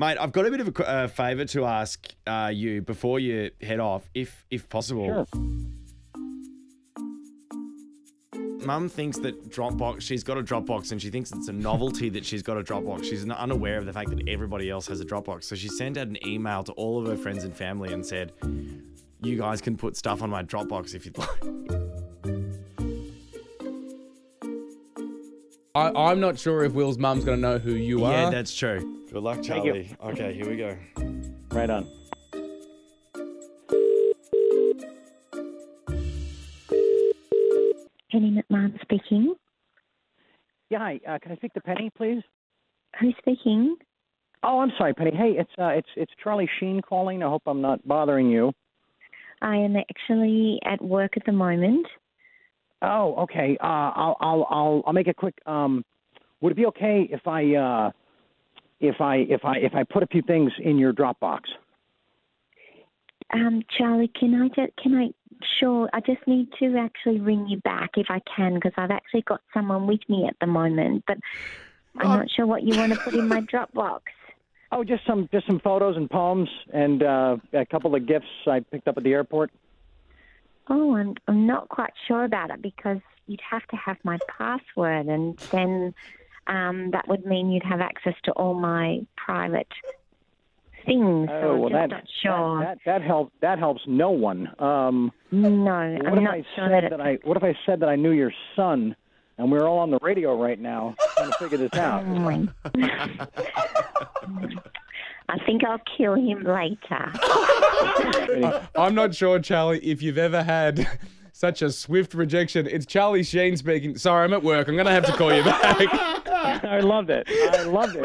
Mate, I've got a bit of a uh, favour to ask uh, you before you head off, if if possible. Sure. Mum thinks that Dropbox, she's got a Dropbox and she thinks it's a novelty that she's got a Dropbox. She's unaware of the fact that everybody else has a Dropbox. So she sent out an email to all of her friends and family and said, You guys can put stuff on my Dropbox if you'd like. I, I'm not sure if Will's mum's gonna know who you are. Yeah, that's true. Good luck, Thank you. Charlie. Okay, here we go. Right on. Penny McMahon speaking. Yeah, hi. Uh, can I speak to Penny, please? Who's speaking? Oh, I'm sorry, Penny. Hey, it's uh, it's it's Charlie Sheen calling. I hope I'm not bothering you. I am actually at work at the moment. Oh, okay. Uh, I'll I'll I'll I'll make it quick. Um, would it be okay if I uh, if I if I if I put a few things in your Dropbox? Um, Charlie, can I just can I? Sure, I just need to actually ring you back if I can because I've actually got someone with me at the moment, but I'm Oh. not sure what you want to put in my Dropbox. Oh, just some just some photos and poems and uh, a couple of gifts I picked up at the airport. Oh, I'm I'm not quite sure about it because you'd have to have my password, and then um, that would mean you'd have access to all my private things. so Oh, I'm well, that not sure. that that, that helps that helps no one. Um, no, what I'm if not I sure said that it's that I what if I said that I knew your son and we're all on the radio right now trying to figure this out? My- I think I'll kill him later. I'm not sure, Charlie, if you've ever had such a swift rejection. It's Charlie Sheen speaking. Sorry, I'm at work. I'm gonna have to call you back. I loved it. I loved it.